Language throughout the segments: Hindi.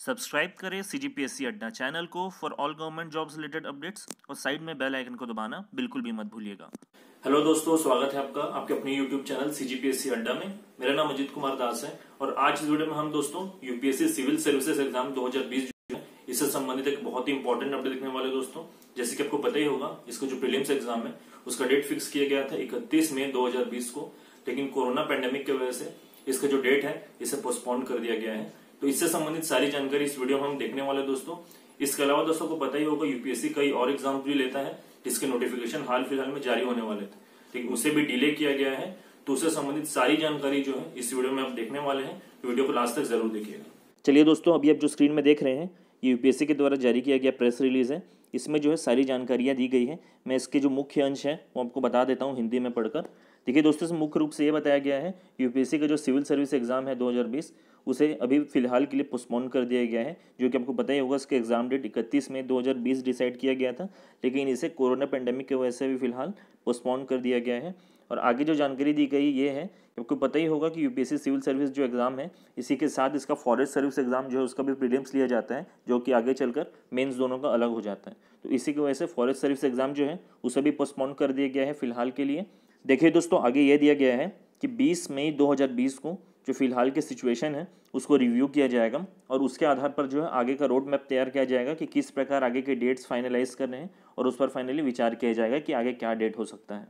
सब्सक्राइब करें सी G P S C Adda channel को for all government jobs related updates और साइड में बेल आइकन को दबाना बिल्कुल भी मत भूलिएगा। हेलो दोस्तों, स्वागत है आपका आपके अपने YouTube channel C G P S C Adda में। मेरा नाम अजीत कुमार दास है और आज इस वीडियो में हम दोस्तों यूपीएससी सिविल सर्विसेज़ एग्ज़ाम दो हज़ार बीस इससे संबंधित एक बहुत ही इंपॉर्टेंट अपडेट देखने वाले दोस्तों। जैसे कि आपको पता ही होगा, इसका जो प्रीलिम्स एग्ज़ाम है, उसका डेट फिक्स किया गया था इकतीस मई 2020 को, लेकिन कोरोना पैंडेमिक की वजह से इसका जो डेट है, इसे पोस्टपोन कर दिया गया है। तो इससे संबंधित सारी जानकारी इस वीडियो में हम देखने वाले दोस्तों। इसके अलावा दोस्तों को पता ही होगा यूपीएससी कई और एग्ज़ाम भी लेता है। जिसके नोटिफिकेशन हाल फ़िलहाल में जारी होने वाले थे। लेकिन उसे भी डिले किया गया है। तो उससे संबंधित सारी जानकारी जो है, इस वीडियो में आप देखने वाले हैं। वीडियो को लास्ट तक ज़रूर देखिएगा। चलिए दोस्तों, अभी आप जो स्क्रीन में देख रहे हैं, ये यूपीएससी के द्वारा जारी किया गया प्रेस रिलीज़ है। इसमें जो है सारी जानकारियाँ दी गई है। मैं इसके जो मुख्य अंश हैं, वो आपको बता देता हूँ हिंदी में पढ़कर। देखिए दोस्तों, इसमें मुख्य रूप से ये बताया गया है यूपीएससी का जो सिविल सर्विस एग्ज़ाम है 2020 उसे अभी फ़िलहाल के लिए पोस्टपोन कर दिया गया है, जो कि आपको पता ही होगा इसके एग्ज़ाम डेट इकतीस मई 2020 डिसाइड किया गया था, लेकिन इसे कोरोना पेंडेमिक की वजह से भी फ़िलहाल पोस्टपोन कर दिया गया है। और आगे जो जानकारी दी गई ये है, आपको पता ही होगा कि यूपीएससी सिविल सर्विस जो एग्ज़ाम है, इसी के साथ इसका फॉरेस्ट सर्विस एग्ज़ाम जो है, उसका भी प्रीलिम्स लिया जाता है, जो कि आगे चलकर मेंस दोनों का अलग हो जाता है। तो इसी की वजह से फॉरेस्ट सर्विस एग्ज़ाम जो है, उसे भी पोस्टपोन कर दिया गया है फ़िलहाल के लिए। देखिए दोस्तों, आगे ये दिया गया है कि 20 मई 2020 को जो फ़िलहाल की सिचुएशन है, उसको रिव्यू किया जाएगा और उसके आधार पर जो है, आगे का रोड मैप तैयार किया जाएगा कि किस प्रकार आगे के डेट्स फाइनलाइज करने हैं और उस पर फाइनली विचार किया जाएगा कि आगे क्या डेट हो सकता है।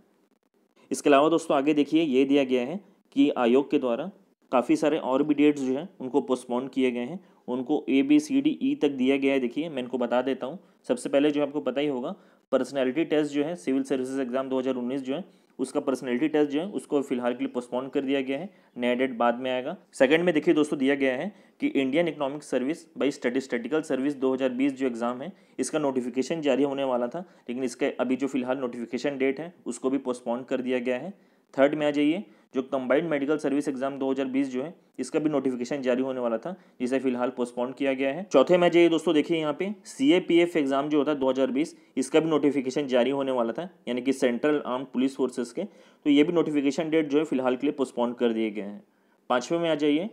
इसके अलावा दोस्तों, आगे देखिए, ये दिया गया है कि आयोग के द्वारा काफ़ी सारे और भी डेट्स जो हैं, उनको पोस्टपोन किए गए हैं। उनको A B C D E तक दिया गया है। देखिए, मैं इनको बता देता हूँ। सबसे पहले जो आपको पता ही होगा पर्सनैलिटी टेस्ट जो है सिविल सर्विसेज़ एग्ज़ाम 2019 जो है उसका पर्सनैलिटी टेस्ट जो है, उसको फ़िलहाल के लिए पोस्टपोन कर दिया गया है। नया डेट बाद में आएगा। सेकंड में देखिए दोस्तों, दिया गया है कि Indian economic service by statistical service 2020 जो एग्ज़ाम है, इसका नोटिफिकेशन जारी होने वाला था, लेकिन इसका अभी जो फ़िलहाल नोटिफिकेशन डेट है, उसको भी पोस्टपोन कर दिया गया है। थर्ड में आ जाइए, जो कंबाइंड मेडिकल सर्विस एग्ज़ाम 2020 जो है, इसका भी नोटिफिकेशन जारी होने वाला था, जिसे फ़िलहाल पोस्टपोन किया गया है। चौथे में जाइए दोस्तों, देखिए यहाँ पे सीएपीएफ एग्ज़ाम जो होता है 2020 इसका भी नोटिफिकेशन जारी होने वाला था, यानी कि सेंट्रल आर्म पुलिस फोर्सेस के तो ये भी नोटिफिकेशन डेट जो है, फ़िलहाल के लिए पोस्टपोन कर दिए गए हैं। पाँचवें में आ जाइए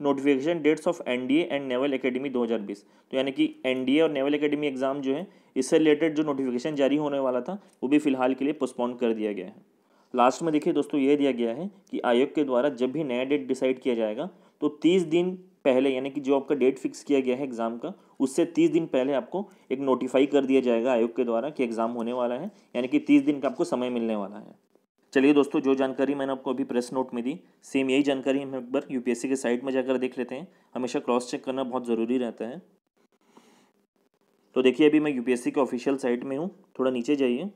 notification dates of NDA and naval academy 2020 तो यानी कि एनडीए और नेवल एकेडमी एग्ज़ाम जो है, इससे रिलेटेड जो नोटिफिकेशन जारी होने वाला था, वो भी फ़िलहाल के लिए पोस्टपोन कर दिया गया है। लास्ट में देखिए दोस्तों ये दिया गया है कि आयोग के द्वारा जब भी नया डेट डिसाइड किया जाएगा तो तीस दिन पहले, यानी कि जो आपका डेट फिक्स किया गया है एग्ज़ाम का, उससे तीस दिन पहले आपको एक नोटिफाई कर दिया जाएगा आयोग के द्वारा कि एग्ज़ाम होने वाला है, यानी कि तीस दिन का आपको समय मिलने वाला है। चलिए दोस्तों, जो जानकारी मैंने आपको अभी प्रेस नोट में दी सेम यही जानकारी हम एक बार यूपीएससी के साइट में जाकर देख लेते हैं। हमेशा क्रॉस चेक करना बहुत ज़रूरी रहता है। तो देखिए, अभी मैं यूपीएससी के ऑफिशियल साइट में हूँ, थोड़ा नीचे जाइए।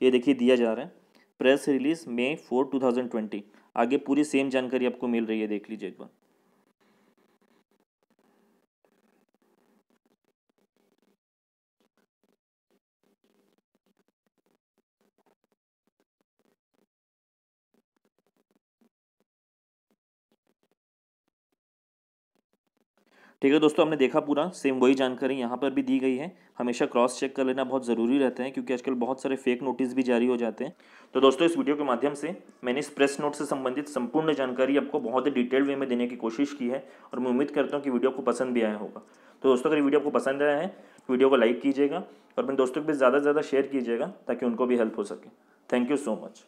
ये देखिए, दिया जा रहा है। Press release May four, two thousand twenty. आगे पूरी सेम जानकारी आपको मिल रही है, देख लीजिए एक बार। ठीक है दोस्तों, हमने देखा पूरा सेम वही जानकारी यहाँ पर भी दी गई है। हमेशा क्रॉस चेक कर लेना बहुत ज़रूरी रहता है, क्योंकि आजकल बहुत सारे फेक नोटिस भी जारी हो जाते हैं। तो दोस्तों, इस वीडियो के माध्यम से मैंने इस प्रेस नोट से संबंधित संपूर्ण जानकारी आपको बहुत ही डिटेल वे में देने की कोशिश की है, और मैं उम्मीद करता हूँ कि वीडियो को पसंद भी आया होगा। तो दोस्तों, अगर वीडियो आपको पसंद आया है वीडियो को लाइक कीजिएगा, और अपने दोस्तों के भी ज़्यादा से ज़्यादा शेयर कीजिएगा, ताकि उनको भी हेल्प हो सके। Thank you so much